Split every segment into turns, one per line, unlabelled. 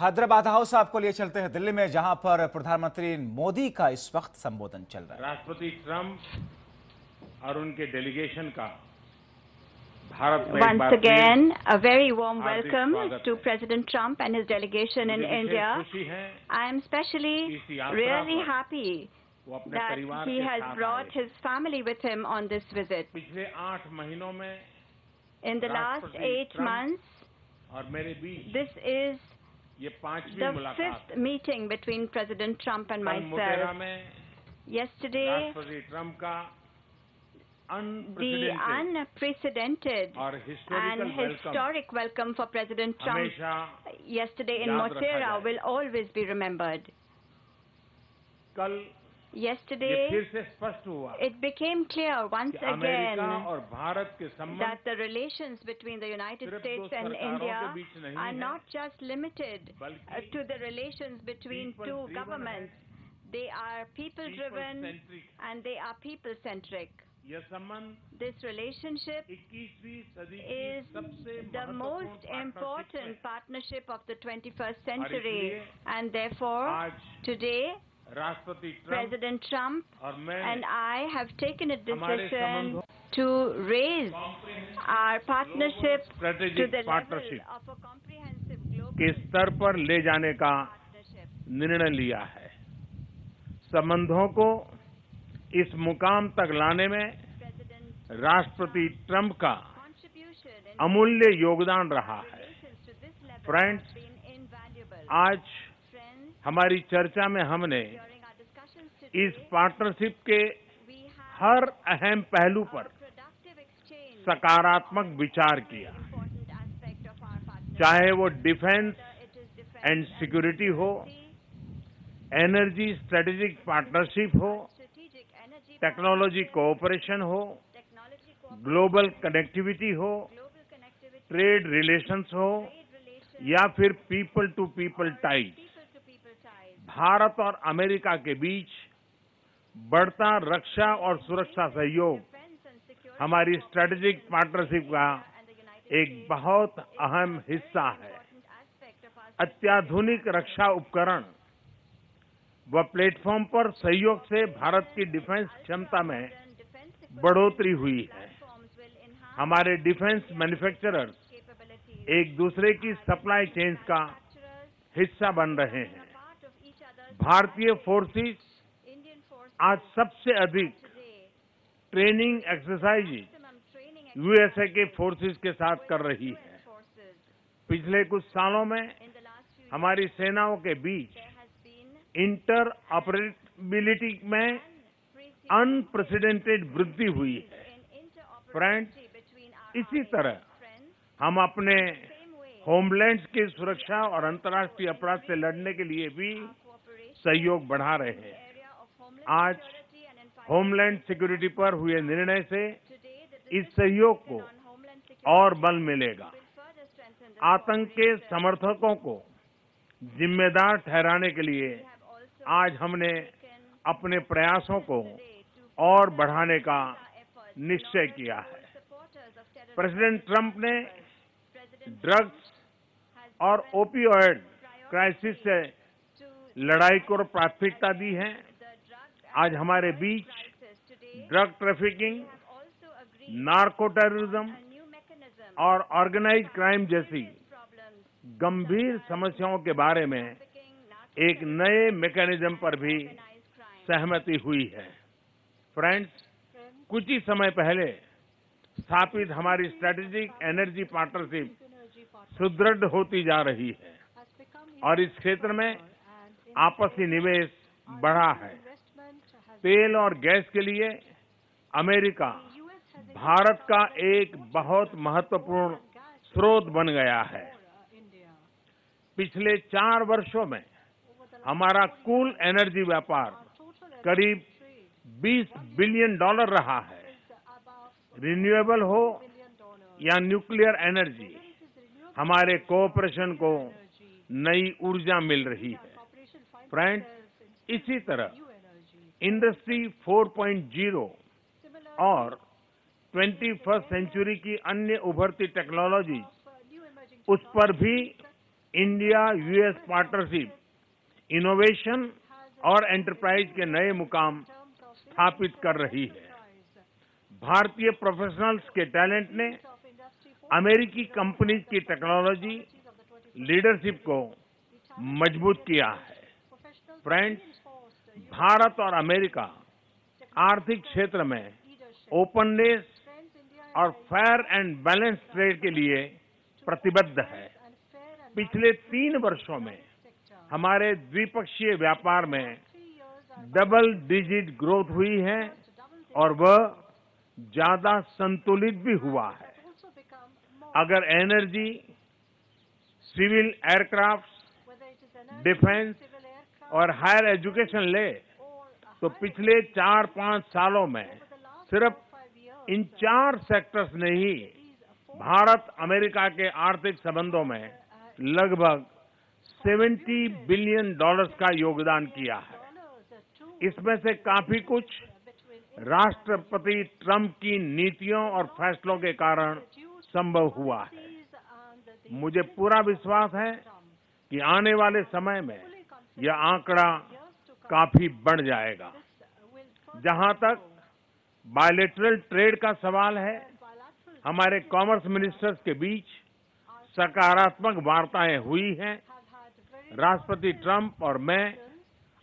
Hyderabad house आपको लिए चलते हैं दिल्ली में जहाँ पर प्रधानमंत्री मोदी का इस वक्त संबोधन चल रहा है
राष्ट्रपति ट्रंप और उनके डेलीगेशन का भारत में एक
Once again, a very warm welcome to President Trump and his delegation in India. I am especially really happy that he has brought his family with him on this visit.
पिछले आठ महीनों में
In the last eight months,
और मेरे बीच
this is the fifth meeting between President Trump and myself. yesterday the unprecedented and historic welcome for President Trump yesterday in Motera will always be remembered. Yesterday, it became clear once again that the relations between the United States and India are not just limited uh, to the relations between two governments. They are people driven and they are people centric. This relationship is the most important partnership of the 21st century, and therefore, today, President Trump and I have taken a decision to raise our partnership to the level
partnership
of a comprehensive global
के स्तर पर ले जाने का. निर्णय लिया है संबंधों को इस मुकाम तक लाने में राष्ट्रपति ट्रंप का अमूल्य योगदान रहा है
invaluable.
आज हमारी चर्चा में हमने इस पार्टनरशिप के हर अहम पहलू पर सकारात्मक विचार किया। चाहे वो डिफेंस एंड सिक्योरिटी हो एनर्जी स्ट्रेटेजिक पार्टनरशिप हो टेक्नोलॉजी कोऑपरेशन हो ग्लोबल कनेक्टिविटी हो ट्रेड रिलेशंस हो या फिर people to people
ties
Bharat और अमेरिका के बीच बढ़ता रक्षा और सुरक्षा सहयोग, हमारी स्ट्रेटेजिक पार्टनरशिप का एक बहुत अहम हिस्सा है। अत्याधुनिक रक्षा उपकरण व प्लेटफॉर्म पर सहयोग से भारत की डिफेंस क्षमता में बढ़ोतरी हुई है। हमारे डिफेंस मैन्युफैक्चरर्स एक दूसरे की सप्लाई चेन्स का हिस्सा बन रहे हैं। भारतीय फोर्सेस आज सबसे अधिक ट्रेनिंग एक्सरसाइज यूएसए के फोर्सेस के साथ कर रही है। पिछले कुछ सालों में हमारी सेनाओं के बीच इंटर ऑपरेबिलिटी में अनप्रेसिडेंटेड वृद्धि हुई है।
फ्रेंड
इसी तरह हम अपने होमलैंड्स की सुरक्षा और अंतर्राष्ट्रीय अपराध से लड़ने के लिए भी सहयोग बढ़ा रहे हैं। आज होमलैंड सिक्योरिटी पर हुए निर्णय से इस सहयोग को और बल मिलेगा। आतंक के समर्थकों को जिम्मेदार ठहराने के लिए आज हमने अपने प्रयासों को और बढ़ाने का निश्चय किया है। प्रेसिडेंट ट्रंप ने ड्रग्स और ओपीओइड क्राइसिस से लड़ाई को प्राथमिकता दी है। आज हमारे बीच ड्रग ट्रैफिकिंग नार्को टेररिज्म और ऑर्गेनाइज क्राइम जैसी गंभीर समस्याओं के बारे में एक नए मैकेनिज्म पर भी सहमति हुई है। फ्रेंड्स कुछ ही समय पहले स्थापित हमारी स्ट्रेटेजिक एनर्जी पार्टनरशिप सुदृढ़ होती जा रही है और इस क्षेत्र में आपसी निवेश बढ़ा है। तेल और गैस के लिए अमेरिका, भारत का एक बहुत महत्वपूर्ण स्रोत बन गया है। पिछले चार वर्षों में हमारा कुल एनर्जी व्यापार करीब 20 बिलियन डॉलर रहा है। रिन्यूएबल हो या न्यूक्लियर एनर्जी, हमारे कोऑपरेशन को नई ऊर्जा मिल रही है। फ्रेंड्स इसी तरह इंडस्ट्री 4.0 और 21st सेंचुरी की अन्य उभरती टेक्नोलॉजी उस पर भी इंडिया यूएस पार्टनरशिप इनोवेशन और एंटरप्राइज के नए मुकाम स्थापित कर रही है। भारतीय प्रोफेशनल्स के टैलेंट ने अमेरिकी कंपनीज़ की टेक्नोलॉजी लीडरशिप को मज़बूत किया है। फ्रेंड्स भारत और अमेरिका आर्थिक क्षेत्र में ओपननेस और फेयर एंड बैलेंस ट्रेड के लिए प्रतिबद्ध है। पिछले तीन वर्षों में हमारे द्विपक्षीय व्यापार में डबल डिजिट ग्रोथ हुई है और वह ज़्यादा संतुलित भी हुआ है। अगर एनर्जी सिविल एयरक्राफ्ट डिफेंस और हायर एजुकेशन ले तो पिछले चार पाँच सालों में सिर्फ़ इन चार सेक्टर्स ने ही भारत, अमेरिका के आर्थिक संबंधों में लगभग 70 बिलियन डॉलर्स का योगदान किया है। इसमें से काफ़ी कुछ राष्ट्रपति ट्रंप की नीतियों और फैसलों के कारण संभव हुआ है। मुझे पूरा विश्वास है कि आने वाले समय में यह आंकड़ा काफ़ी बढ़ जाएगा। जहाँ तक बायोलेटरल ट्रेड का सवाल है, हमारे कॉमर्स मिनिस्टर्स के बीच सकारात्मक वार्ताएँ हुई हैं। राष्ट्रपति ट्रंप और मैं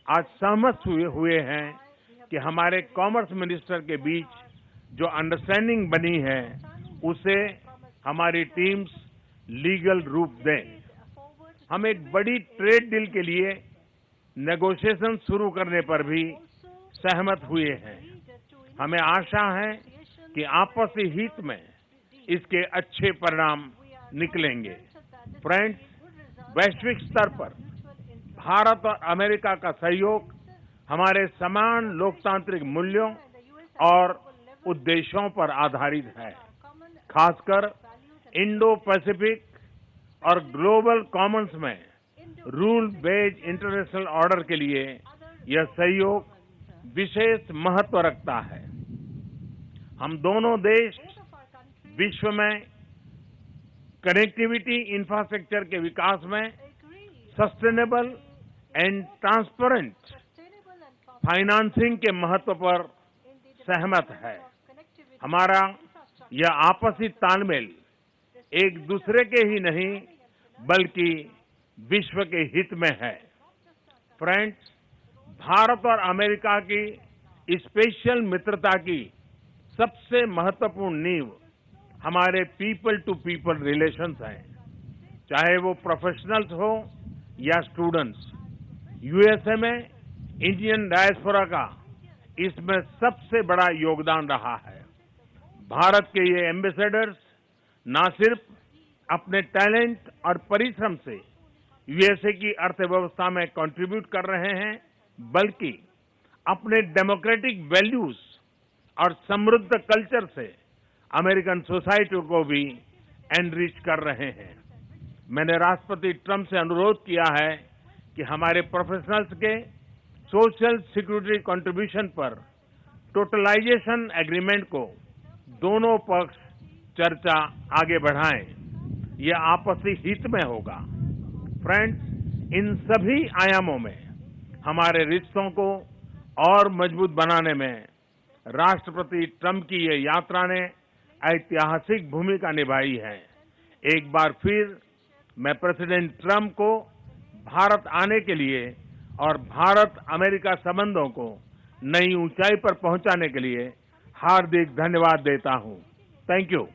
आज सहमत हुए हुए हैं कि हमारे कॉमर्स मिनिस्टर के बीच जो अंडरस्टैंडिंग बनी है, उसे हमारी टीम्स लीगल रूप दें। हम एक बड़ी ट्रेड डील के लिए नेगोशिएशन शुरू करने पर भी सहमत हुए हैं। हमें आशा है कि आपसी हित में इसके अच्छे परिणाम निकलेंगे। फ्रेंड्स वैश्विक स्तर पर भारत और अमेरिका का सहयोग, हमारे समान लोकतांत्रिक मूल्यों और उद्देश्यों पर आधारित है। खासकर इंडो पैसिफिक और ग्लोबल कॉमन्स में रूल बेस्ड इंटरनेशनल ऑर्डर के लिए यह सहयोग विशेष महत्व रखता है। हम दोनों देश विश्व में कनेक्टिविटी इंफ्रास्ट्रक्चर के विकास में सस्टेनेबल एंड ट्रांसपेरेंट फाइनेंसिंग के महत्व पर सहमत है। हमारा यह आपसी तालमेल एक दूसरे के ही नहीं, बल्कि विश्व के हित में है। फ्रेंड्स भारत और अमेरिका की स्पेशल मित्रता की सबसे महत्वपूर्ण नींव हमारे पीपल टू पीपल रिलेशंस हैं। चाहे वो प्रोफेशनल्स हो या स्टूडेंट्स यूएसए में इंडियन डायस्पोरा का इसमें सबसे बड़ा योगदान रहा है। भारत के ये एम्बेसडर्स न सिर्फ़ अपने टैलेंट और परिश्रम से यूएसए की अर्थव्यवस्था में कंट्रीब्यूट कर रहे हैं, बल्कि अपने डेमोक्रेटिक वैल्यूज़ और समृद्ध कल्चर से अमेरिकन सोसाइटी को भी एनरिच कर रहे हैं। मैंने राष्ट्रपति ट्रंप से अनुरोध किया है कि हमारे प्रोफेशनल्स के सोशल सिक्योरिटी कंट्रीब्यूशन पर टोटलाइजेशन एग्रीमेंट को दोनों पक्ष चर्चा आगे बढ़ाएँ। यह आपसी हित में होगा। फ्रेंड्स इन सभी आयामों में, हमारे रिश्तों को और मज़बूत बनाने में, राष्ट्रपति ट्रंप की ये यात्रा ने ऐतिहासिक भूमिका निभाई है। एक बार फिर मैं प्रेसिडेंट ट्रंप को भारत आने के लिए और भारत अमेरिका संबंधों को नई ऊंचाई पर पहुँचाने के लिए हार्दिक धन्यवाद देता हूँ। Thank you